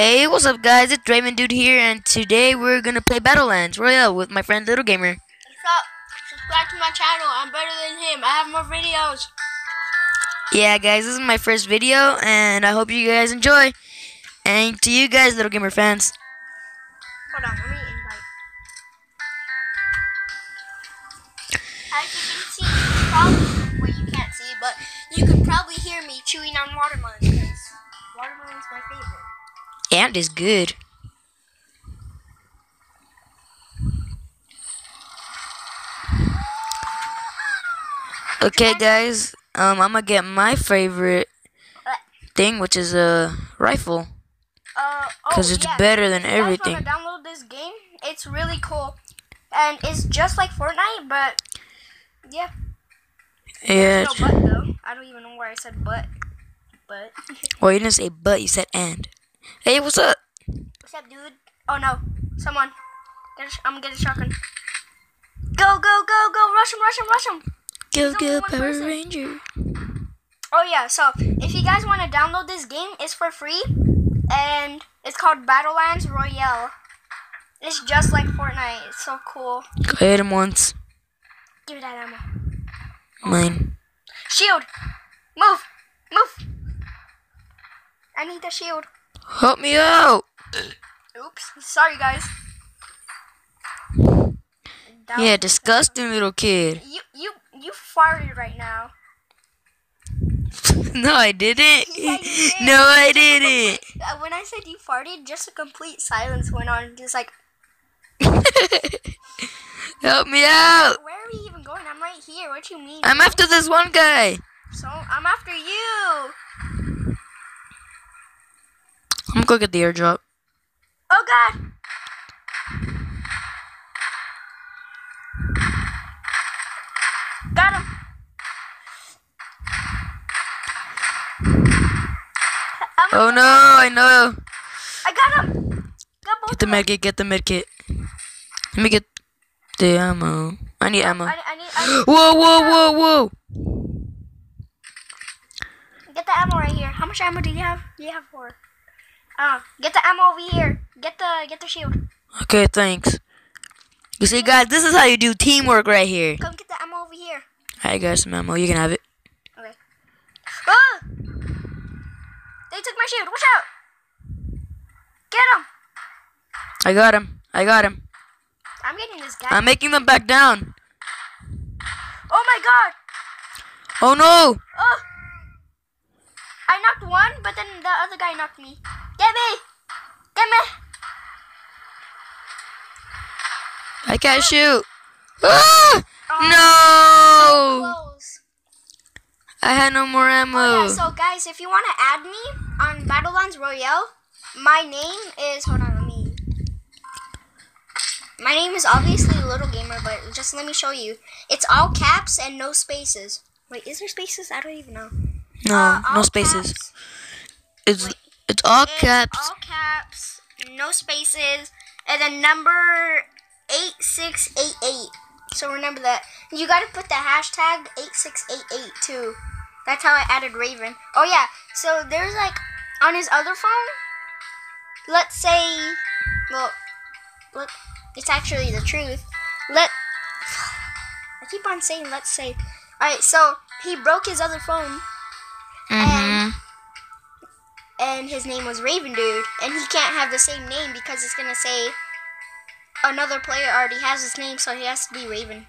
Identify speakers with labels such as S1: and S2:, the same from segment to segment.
S1: Hey, what's up, guys? It's Raven Dude here, and today we're gonna play Battlelands Royale with my friend Little Gamer.
S2: What's up? Subscribe to my channel. I'm better than him. I have more videos.
S1: Yeah, guys, this is my first video, and I hope you guys enjoy. And to you guys, Little Gamer fans,
S2: Hold on, let me invite. As you can see, probably, well, you can't see, but you can probably hear me chewing on watermelons because watermelon's my favorite.
S1: Ant is good. Okay, guys, um, I'm gonna get my favorite thing, which is a rifle.
S2: Uh, oh,
S1: 'Cause it's
S2: yeah.
S1: better than
S2: guys
S1: everything.
S2: wanna download this game. It's really cool, and it's just like Fortnite, but yeah.
S1: Yeah.
S2: No but though. I don't even know where I said but. But
S1: Well, you didn't say but, you said and. Hey, what's up?
S2: what's up, dude? Oh no, someone. Get a sh- I'm gonna get a shotgun. Go go go go! Rush him! Rush him! Rush him!
S1: Go,
S2: There's
S1: go, Power
S2: person.
S1: Ranger.
S2: Oh yeah, so if you guys want to download this game, it's for free, and it's called Battlelands Royale. It's just like Fortnite. It's so cool.
S1: Go hit him once.
S2: Give me that ammo.
S1: Mine.
S2: Shield. Move. Move. I need the shield.
S1: Help me out!
S2: Oops. Sorry, guys. Down-
S1: Yeah, disgusting little kid.
S2: You you you farted right now.
S1: no, I didn't.
S2: Yeah, did.
S1: no, I didn't.
S2: Uh, when I said you farted, just a complete silence went on. Just like,
S1: Help me out!
S2: where are we even going? I'm right here. What do you mean?
S1: I'm after this one guy.
S2: So I'm after you.
S1: I'm gonna go get the airdrop.
S2: Oh God. Got him. I'm-
S1: Oh no, I know.
S2: I got him. Got
S1: Get the medkit, get the medkit. Let me get the ammo. I need ammo.
S2: I, I need. I need
S1: Whoa, whoa, whoa, whoa!
S2: Get the ammo right here. How much ammo do you have? Do you have four? Uh, get the ammo over here. Get the get the shield.
S1: Okay, thanks. You see, guys, this is how you do teamwork right here.
S2: Come get the ammo over here.
S1: I guys, some ammo. You can have it.
S2: Okay. Ah! They took my shield. Watch out! Get him!
S1: I got him. I got him.
S2: I'm getting this guy.
S1: I'm making them back down.
S2: oh my god!
S1: Oh no!
S2: Oh! I knocked one, but then the other guy knocked me. Get me! Get me!
S1: I can't shoot. Ah!
S2: Oh,
S1: No!
S2: Close.
S1: I had no more
S2: Oh,
S1: ammo.
S2: yeah, so guys, if you want to add me on Battlelands Royale, my name is. Hold on, let me. My name is obviously Little Gamer, but just let me show you. It's all caps and no spaces. Wait, is there spaces? I don't even know.
S1: No,
S2: Uh,
S1: no spaces.
S2: caps.
S1: It's it's all
S2: It's
S1: caps.
S2: all caps, no spaces, and then number 8688. So remember that. You gotta put the hashtag 8688 too. That's how I added Raven. Oh yeah, so there's like, on his other phone, let's say, well, let, it's actually the truth. Let, I keep on saying let's say. Alright, so he broke his other phone
S1: Mm-hmm.
S2: and his name was Raven Dude, and he can't have the same name because it's gonna say another player already has his name, so he has to be Raven.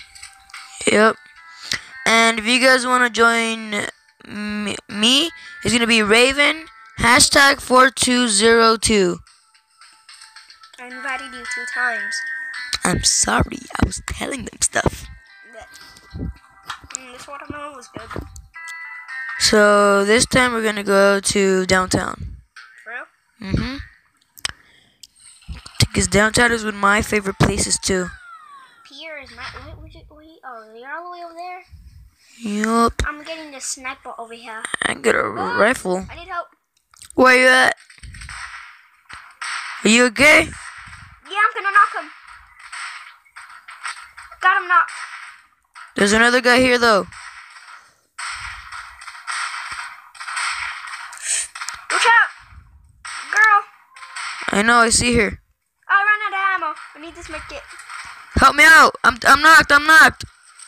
S1: Yep. And if you guys want to join me, it's gonna be Raven hashtag four two zero two.
S2: I invited you two times.
S1: I'm sorry, I was telling them stuff.
S2: Mm, this watermelon was good.
S1: So this time we're gonna go to downtown.
S2: Real?
S1: Mm-hmm. Because downtown is one of my favorite places too.
S2: Pierre is not. Wait, wait, wait. Oh, you're all the way over there?
S1: Yup.
S2: I'm getting the sniper over here.
S1: I got a rifle.
S2: I need help.
S1: Where you at? Are you okay?
S2: Yeah, I'm gonna knock him. Got him knocked.
S1: There's another guy here though.
S2: Watch out! Girl!
S1: I know, I see her.
S2: I ran out of ammo. I need this med kit.
S1: Help me out! I'm I'm knocked. I'm knocked.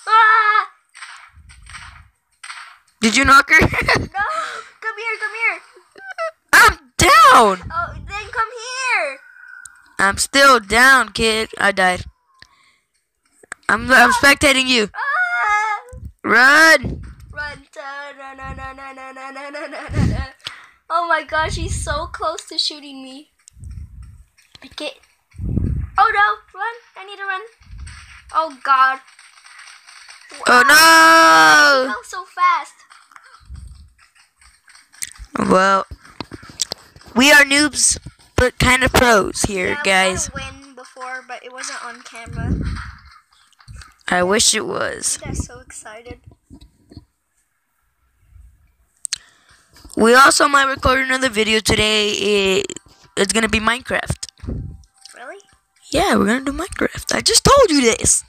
S2: Ah!
S1: Did you knock her?
S2: No! Come here, come here.
S1: I'm down.
S2: Oh, then come here.
S1: I'm still down, kid. I died. I'm I'm spectating you.
S2: Ah!
S1: Run!
S2: Run. Oh my gosh, he's so close to shooting me. I get. Oh no! Run! I need to run. Oh god.
S1: Oh no!
S2: Go so fast.
S1: Well, we are noobs, but kind of pros here,
S2: Yeah,
S1: guys.
S2: a win before, but it wasn't on camera.
S1: I wish it was.
S2: I'm so excited.
S1: We also might record another video today. It, it's gonna be Minecraft.
S2: Really?
S1: Yeah, we're gonna do Minecraft. I just told you this.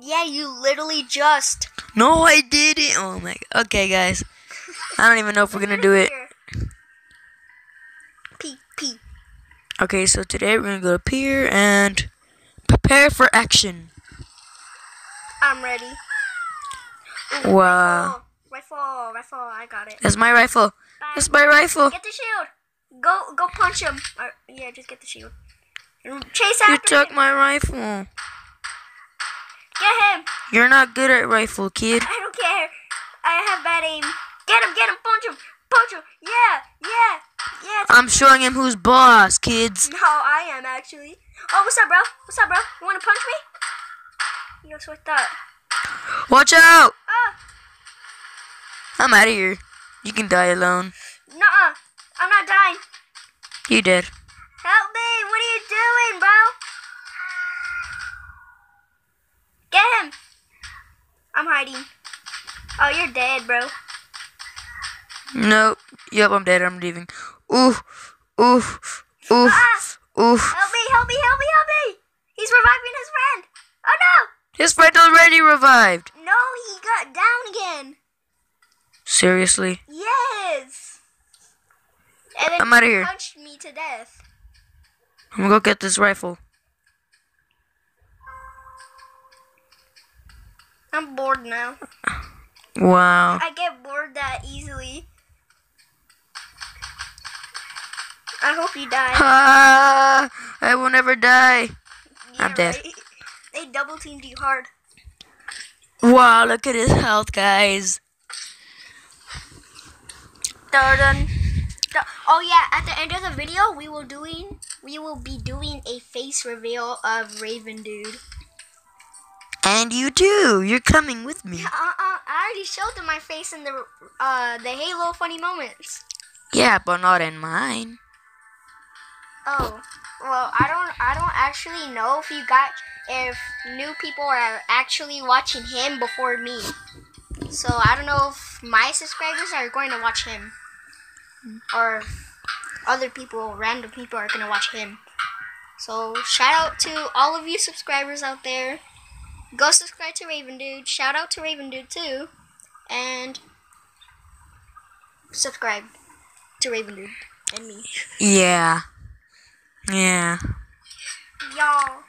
S2: Yeah, you literally just.
S1: No, I didn't. Oh my. Okay, guys. I don't even know if we're gonna do it.
S2: P P.
S1: Okay, so today we're gonna go up here and prepare for action.
S2: I'm ready.
S1: Wow.
S2: Rifle, rifle. I got it.
S1: That's my rifle.
S2: Bye.
S1: That's my rifle.
S2: Get the shield. Go, go punch him. Or, yeah, just get the shield. Chase Chase
S1: You took
S2: him.
S1: my rifle.
S2: Get him.
S1: You're not good at rifle, kid.
S2: I don't care. I have bad aim. Get him, get him, punch him, punch him. Yeah, yeah, yeah.
S1: I'm showing him who's boss, kids.
S2: No, I am actually. Oh, what's up, bro? What's up, bro? You wanna punch me? Yo, what's that?
S1: Watch out!
S2: Ah,
S1: I'm out of here. You can die alone.
S2: nuh-uh. I'm not dying.
S1: You did.
S2: Help me! What are you doing, bro? Get him! I'm hiding. Oh, you're dead, bro.
S1: Nope. Yep, I'm dead. I'm leaving. Oof. Oof. Oof.
S2: Ah!
S1: Oof.
S2: Help me! Help me! Help me! Help me! He's reviving his friend. Oh no!
S1: His friend already revived.
S2: No, he got down again.
S1: Seriously?
S2: Yes.
S1: I'm out
S2: of
S1: here.
S2: punched me to death.
S1: I'm gonna go get this rifle.
S2: I'm bored now.
S1: Wow.
S2: I get bored that easily. I hope you die.
S1: Ah, I will never die. I'm dead.
S2: right? They double teamed you hard.
S1: Wow, look at his health, guys.
S2: Dun. Oh yeah, at the end of the video, we will doing we will be doing a face reveal of Raven Dude.
S1: And you too. You're coming with me.
S2: Uh, uh, I already showed them my face in the uh the Halo funny moments.
S1: Yeah, but not in mine.
S2: Oh, well, I don't I don't actually know if you got if new people are actually watching him before me. So I don't know if my subscribers are going to watch him or other people, random people are going to watch him. So shout out to all of you subscribers out there. Go subscribe to Raven Dude. Shout out to Raven Dude too. And subscribe to Raven Dude and me.
S1: Yeah. Yeah.
S2: Y'all.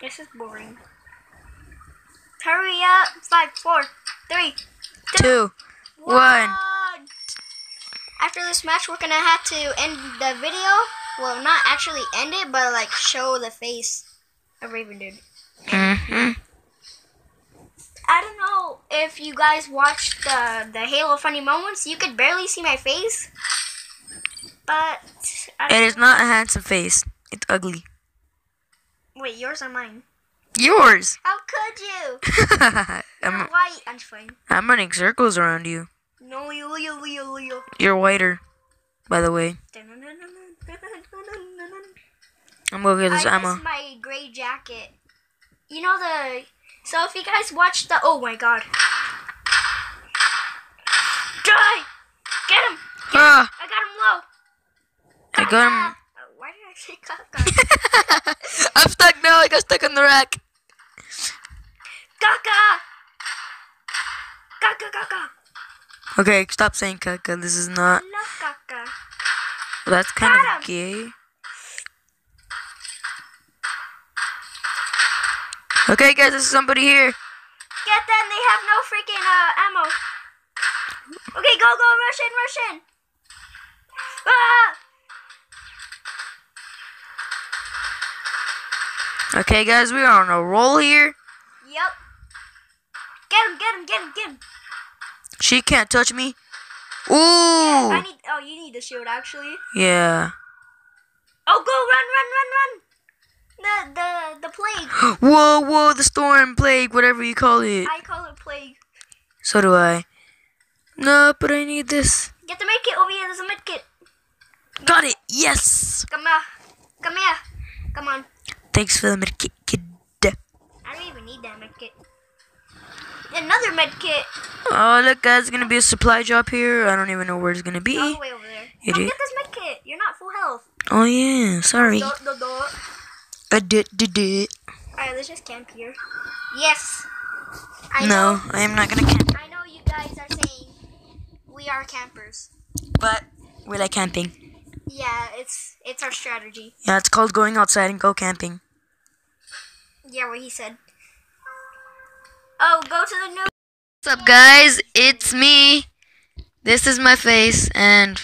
S2: This is boring. Hurry up! Five, four, three,
S1: Two.
S2: one.
S1: One.
S2: After this match, we're gonna have to end the video. Well, not actually end it, but like show the face of Raven Dude.
S1: Mm-hmm.
S2: I don't know if you guys watched the the Halo funny moments. You could barely see my face, but I
S1: It is not a handsome face. It's ugly.
S2: Wait, yours or mine?
S1: Yours.
S2: How could you?
S1: I'm,
S2: white. I'm just playing.
S1: I'm running circles around you.
S2: No, you, you, you, you.
S1: You're whiter, by the way. I'm gonna get this
S2: I
S1: ammo.
S2: my gray jacket. You know the. So if you guys watch the. Oh my god. Die! Get him!
S1: Ah,
S2: I got him low.
S1: I got him.
S2: Why did I say caca?
S1: I'm stuck now. I got stuck on the rack.
S2: caca! Caca, caca.
S1: Okay, stop saying caca. This is not.
S2: love caca.
S1: Well, that's kind
S2: Got
S1: of gay. Okay, guys, there's somebody here.
S2: Get them. They have no freaking uh, ammo. Okay, go, go, rush in, rush in. Ah!
S1: Okay, guys, we are on a roll here.
S2: Yep. Get him, get him, get him, get him.
S1: She can't touch me. Ooh.
S2: I need. Oh, you need the shield actually.
S1: Yeah.
S2: Oh, go, run, run, run, run. The the the plague.
S1: Whoa, whoa, the storm, plague, whatever you call it.
S2: I call it plague.
S1: So do I. No, but I need this.
S2: Get the medkit over here. There's a medkit.
S1: Got it. Yes.
S2: Come here. Come here. Come on.
S1: Thanks for the medkit, kid.
S2: I don't even need that medkit. Another medkit.
S1: Oh, look, guys, it's gonna be a supply drop here. I don't even know where it's gonna be.
S2: All the way over there.
S1: You
S2: Come get this medkit. You're not full health.
S1: Oh yeah, sorry. I did, did, did.
S2: Alright, let's just camp here. Yes. I
S1: No,
S2: know.
S1: I am not gonna camp.
S2: I know you guys are saying we are campers.
S1: But we like camping.
S2: Yeah, it's it's our strategy.
S1: Yeah, it's called going outside and go camping.
S2: Yeah, what he said. Oh, go to the new.
S1: What's up, guys? It's me. This is my face, and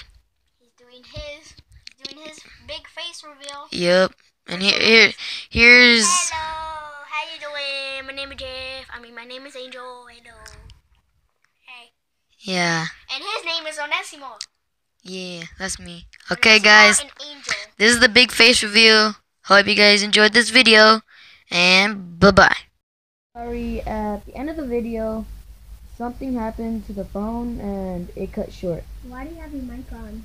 S2: He's doing his doing his big face reveal.
S1: yep. And here, here, here's
S2: Hello, how you doing? My name is Jeff. I mean, my name is Angel. Hello. Hey.
S1: yeah,
S2: And his name is Onésimo.
S1: Yeah, that's me. Okay, guys, this is the big face reveal. Hope you guys enjoyed this video, and bye bye.
S3: Sorry, at the end of the video, something happened to the phone and it cut short.
S2: Why do you have your mic on?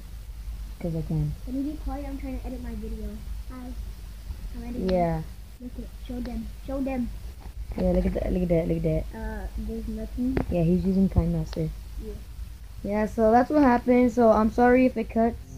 S3: Because I can.
S2: Can you be quiet? I'm trying to edit my video. Hi. I'm editing.
S3: Yeah.
S2: Look it. Show them. Show them.
S3: Yeah, look at that, look at that, look at that.
S2: Uh, there's nothing.
S3: Yeah, he's using KineMaster.
S2: Yeah.
S3: Yeah, so that's what happened. So I'm sorry if it cuts.